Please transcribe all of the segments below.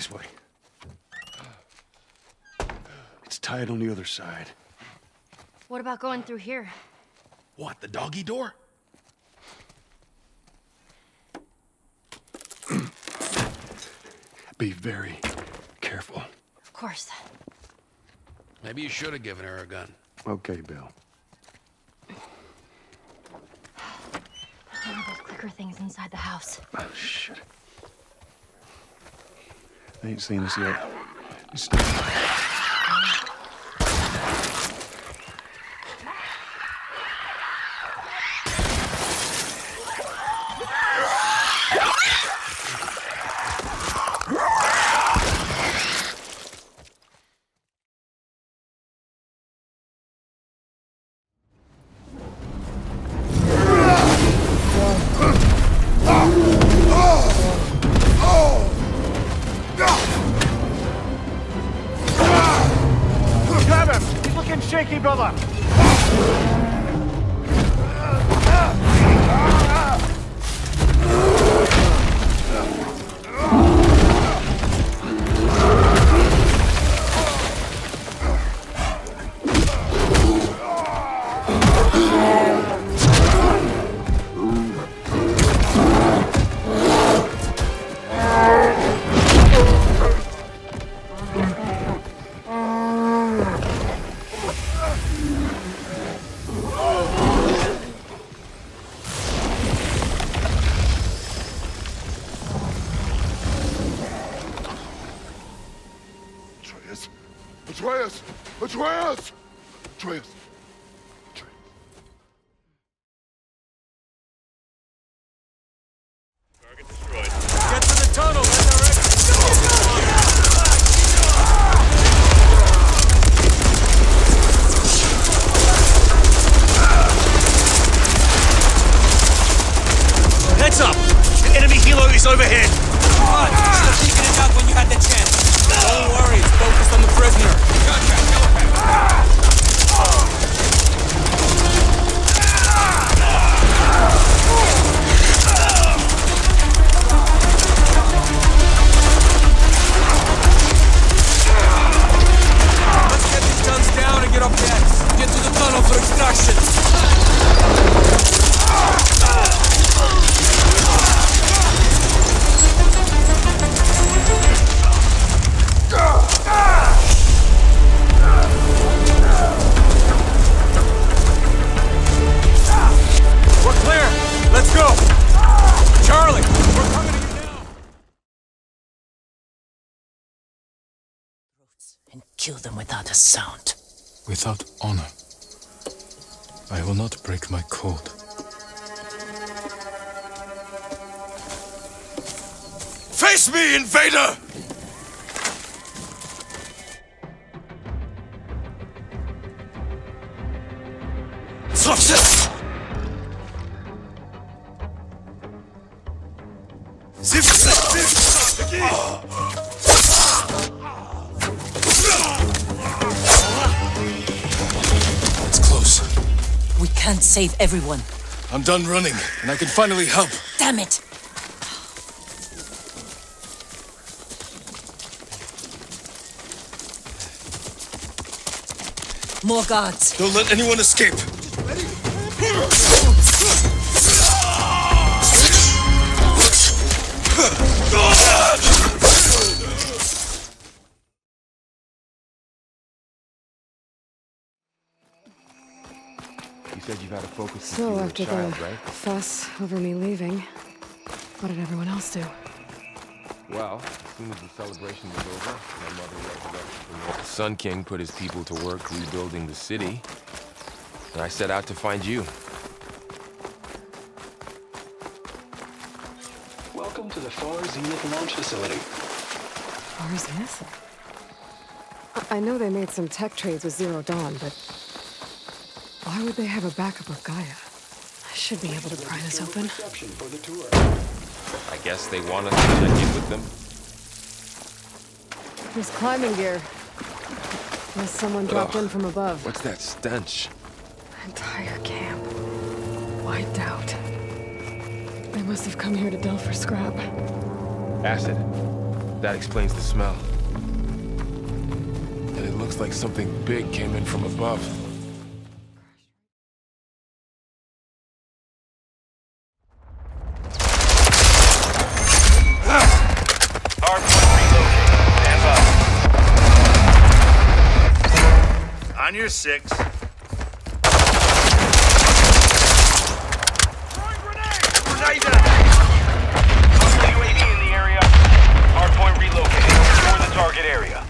This way. It's tied on the other side. What about going through here? What, the doggy door? Be very careful. Of course. Maybe you should have given her a gun. Okay, Bill. One of those clicker things inside the house. Oh, shit. They ain't seen us yet. Brother! Atreus! Atreus! Atreus! Kill them without a sound. Without honor, I will not break my code. Face me, invader! Can't save everyone. I'm done running, and I can finally help. Damn it! More guards. Don't let anyone escape. You said you've had a focus since So you were a after child, the right? fuss over me leaving, what did everyone else do? Well, as soon as the celebration was over, my mother resurrected the Sun King put his people to work rebuilding the city. And I set out to find you. Welcome to the Far Zenith launch facility. Far Zenith? I I know they made some tech trades with Zero Dawn, but why would they have a backup of Gaia? I should be able to pry this open. Reception for the tour. I guess they want us to check in with them. There's climbing gear. Unless someone dropped in from above. What's that stench? Entire camp. Wiped out. They must have come here to delve for scrap. Acid. That explains the smell. And it looks like something big came in from above. On six. UAV in the area. Hardpoint relocated. Secure the target area.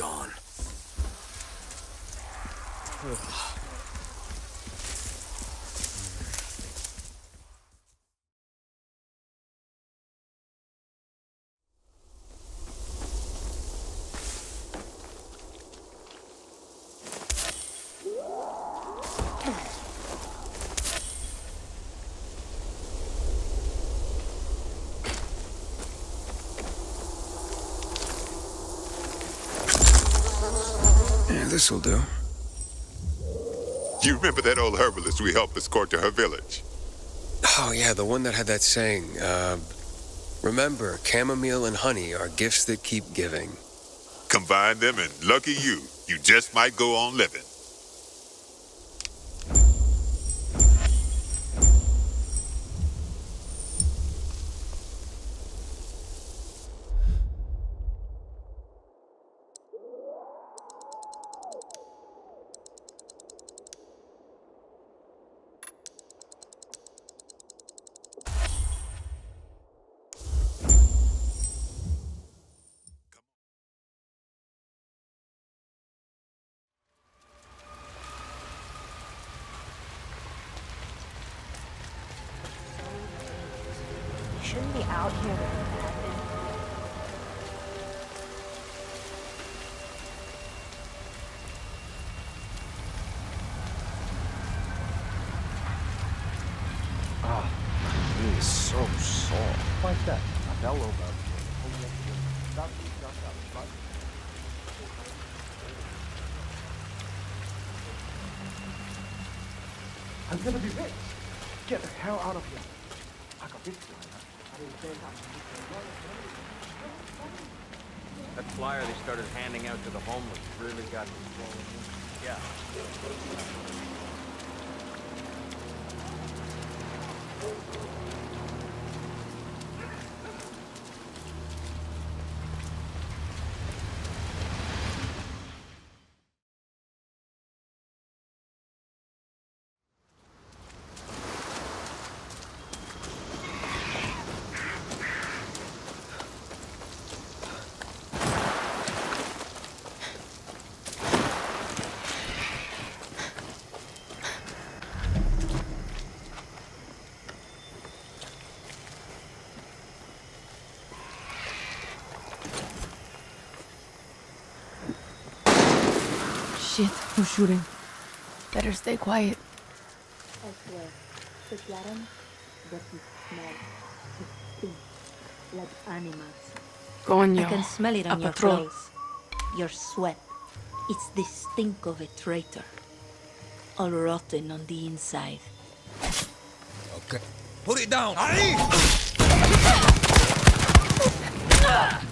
gone? This'll do. You remember that old herbalist we helped escort to her village? Oh, yeah, the one that had that saying, uh, remember, chamomile and honey are gifts that keep giving. Combine them and lucky you, you just might go on living. Shouldn't be out here with Ah, it is so soft. Like that. I fell over. I'm gonna be rich. Get the hell out of here. I got this guy. That flyer they started handing out to the homeless really got me. Yeah. Who's shooting? Better stay quiet. I swear, the Claren doesn't smell. It stinks like animals. Coño. I can smell it on your patrol. clothes. Your sweat. It's the stink of a traitor. All rotten on the inside. Okay. Put it down. Ali!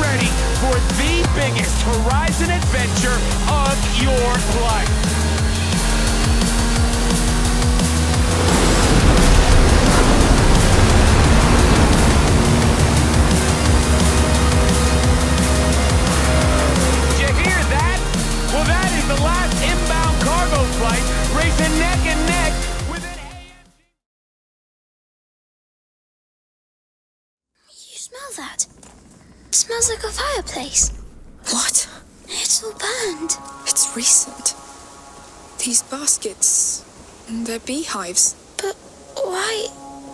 ready for the biggest Horizon adventure of your life. Did you hear that? Well, that is the last inbound cargo flight racing neck and neck with an You smell that? It smells like a fireplace. What? It's all burned. It's recent. These baskets. They're beehives. But why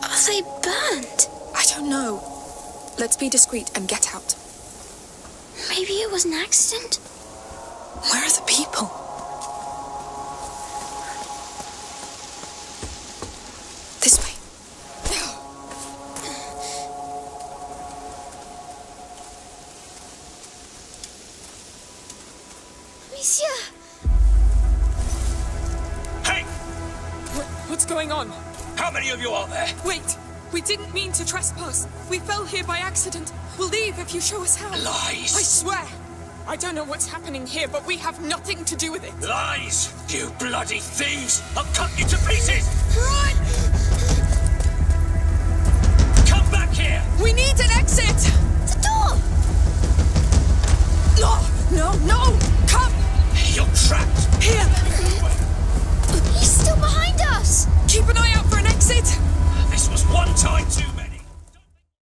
are they burned? I don't know. Let's be discreet and get out. Maybe it was an accident. Where are the people? you all there. Wait. We didn't mean to trespass. We fell here by accident. We'll leave if you show us how. Lies! I swear! I don't know what's happening here, but we have nothing to do with it. Lies! You bloody thieves! I'll cut you to pieces! Run! Come back here! We need an exit! The door! No! No, no! Come! You're trapped! Here! He's still behind us! Keep an eye out for an this was one time too